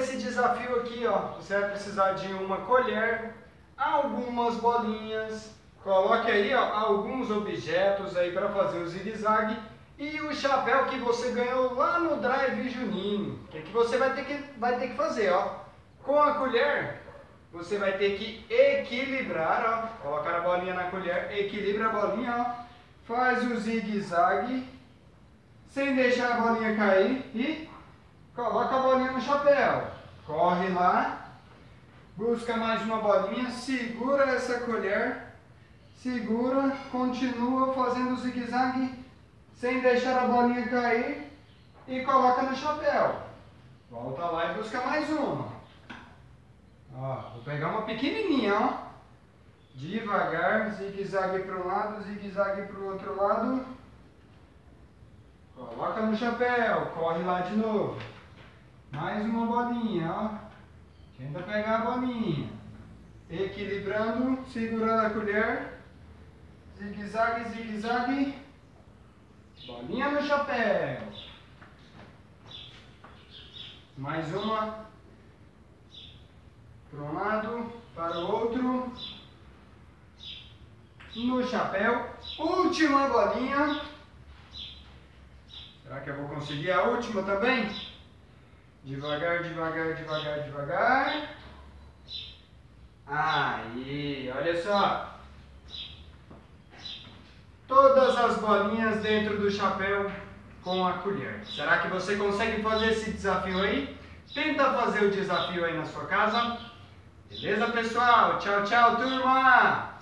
esse desafio aqui, ó, você vai precisar de uma colher, algumas bolinhas, coloque aí ó, alguns objetos aí para fazer o zigue-zague. E o chapéu que você ganhou lá no drive junino. O que, que você vai ter que, vai ter que fazer, ó? Com a colher, você vai ter que equilibrar, ó, colocar a bolinha na colher, equilibra a bolinha, ó, faz o zigue-zague, sem deixar a bolinha cair e coloca a bolinha no chapéu. Corre lá, busca mais uma bolinha, segura essa colher, segura, continua fazendo o zigue-zague sem deixar a bolinha cair e coloca no chapéu. Volta lá e busca mais uma. Ó, vou pegar uma pequenininha, ó. Devagar, zigue-zague para um lado, zigue-zague para o outro lado. Coloca no chapéu, corre lá de novo. Mais uma bolinha, ó. Tenta pegar a bolinha. Equilibrando, segurando a colher. Zigue-zague, zigue-zague. Bolinha no chapéu. Mais uma. Para um lado, para o outro. No chapéu. Última bolinha. Será que eu vou conseguir a última também? Devagar, devagar, devagar, devagar. Aí, olha só. Todas as bolinhas dentro do chapéu com a colher. Será que você consegue fazer esse desafio aí? Tenta fazer o desafio aí na sua casa. Beleza, pessoal? Tchau, tchau, turma!